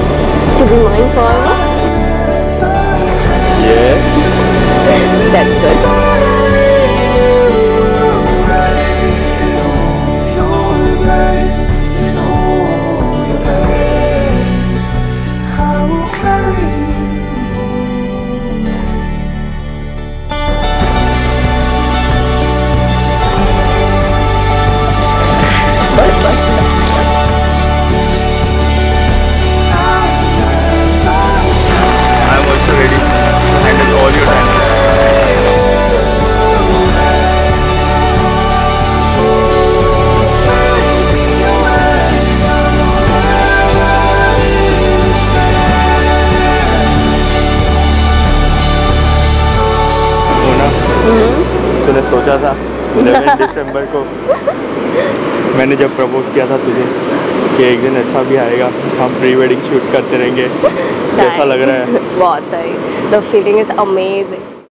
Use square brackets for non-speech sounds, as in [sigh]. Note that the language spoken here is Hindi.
to be mine forever? Yes. [laughs] That's good. तूने सोचा था? 11 [laughs] दिसंबर को। मैंने जब प्रपोज किया था तुझे कि एक दिन ऐसा भी आएगा हम प्री वेडिंग शूट करते रहेंगे। [laughs] कैसा लग रहा है? [laughs] बहुत सही। The feeling is amazing